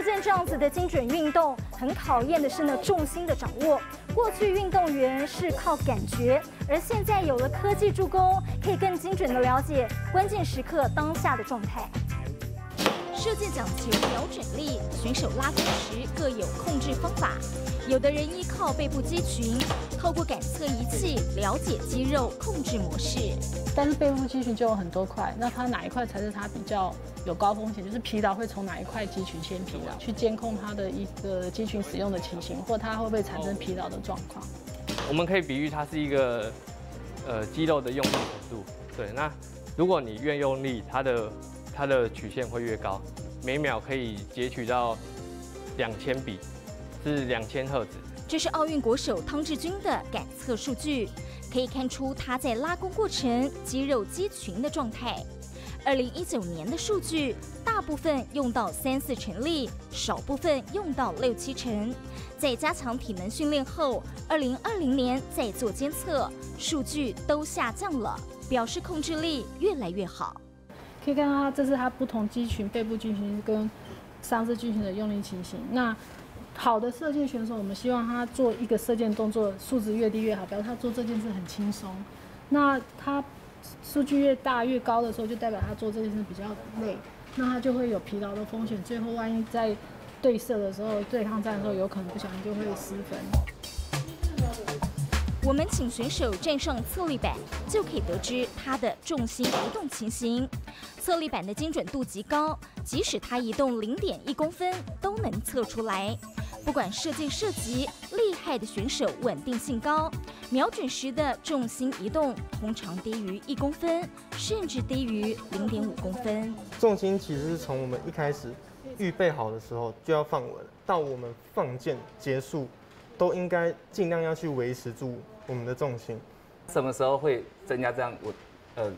射箭这样子的精准运动，很考验的是呢重心的掌握。过去运动员是靠感觉，而现在有了科技助攻，可以更精准的了解关键时刻当下的状态。射箭讲求瞄准力，选手拉弓时各有控制方法。有的人依靠背部肌群，透过感测仪器了解肌肉控制模式。但是背部肌群就有很多块，那它哪一块才是它比较有高风险？就是疲劳会从哪一块肌群先疲劳？去监控它的一个肌群使用的情形，或它会不会产生疲劳的状况？我们可以比喻它是一个呃肌肉的用力程度。对，那如果你越用力，它的它的曲线会越高，每秒可以截取到两千笔，是两千赫兹。这是奥运国手汤志军的感测数据，可以看出他在拉弓过程肌肉肌群的状态。二零一九年的数据，大部分用到三四成力，少部分用到六七成。在加强体能训练后，二零二零年再做监测，数据都下降了，表示控制力越来越好。可以看到，它这是它不同肌群、背部肌群跟上肢肌群的用力情形。那好的射箭选手，我们希望他做一个射箭动作数值越低越好，表示他做这件事很轻松。那他数据越大越高的时候，就代表他做这件事比较累，那他就会有疲劳的风险。最后万一在对射的时候、对抗战的时候，有可能不小心就会失分。我们请选手站上测力板，就可以得知他的重心移动情形。测力板的精准度极高，即使他移动零点一公分都能测出来。不管射箭射击，厉害的选手稳定性高，瞄准时的重心移动通常低于一公分，甚至低于零点五公分。重心其实是从我们一开始预备好的时候就要放稳，到我们放箭结束。都应该尽量要去维持住我们的重心。什么时候会增加这样我呃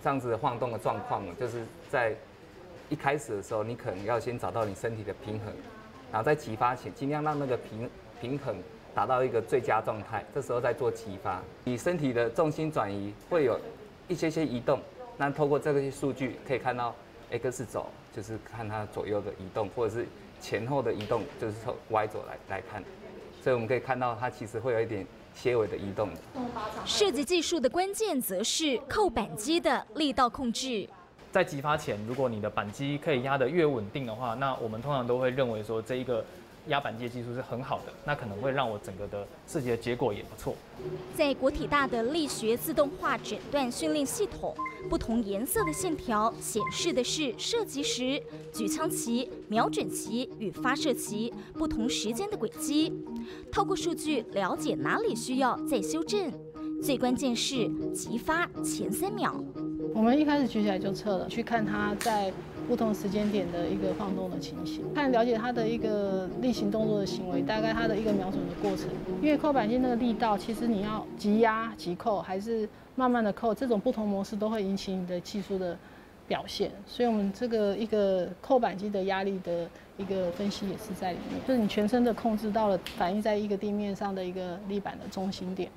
这样子晃动的状况呢？就是在一开始的时候，你可能要先找到你身体的平衡，然后在激发前尽量让那个平平衡达到一个最佳状态，这时候再做激发。你身体的重心转移会有一些些移动，那透过这些数据可以看到 X 轴，就是看它左右的移动，或者是前后的移动，就是从 Y 轴来来看。所以我们可以看到，它其实会有一点些微的移动。射击技术的关键则是扣板机的力道控制。在击发前，如果你的板机可以压得越稳定的话，那我们通常都会认为说这一个。压板机技术是很好的，那可能会让我整个的射击的结果也不错。在国体大的力学自动化诊断训练系统，不同颜色的线条显示的是射击时举枪旗、瞄准旗与发射旗不同时间的轨迹。透过数据了解哪里需要再修正，最关键是击发前三秒。我们一开始举起来就测了，去看它在。不同时间点的一个晃动的情形，看了解它的一个例行动作的行为，大概它的一个瞄准的过程。因为扣板机那个力道，其实你要急压、急扣，还是慢慢的扣，这种不同模式都会引起你的技术的表现。所以，我们这个一个扣板机的压力的一个分析也是在里面，就是你全身的控制到了反映在一个地面上的一个立板的中心点，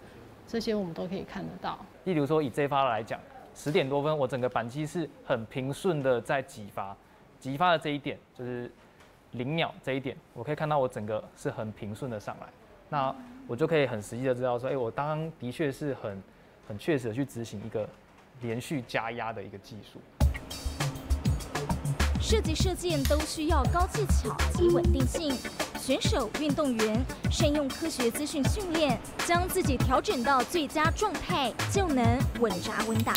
这些我们都可以看得到。例如说，以这发来讲。十点多分，我整个扳机是很平顺的在激发，激发的这一点就是零秒这一点，我可以看到我整个是很平顺的上来，那我就可以很实际的知道说，哎，我刚刚的确是很很确实的去执行一个连续加压的一个技术。射击射箭都需要高技巧及稳定性。选手、运动员善用科学资讯训练，将自己调整到最佳状态，就能稳扎稳打。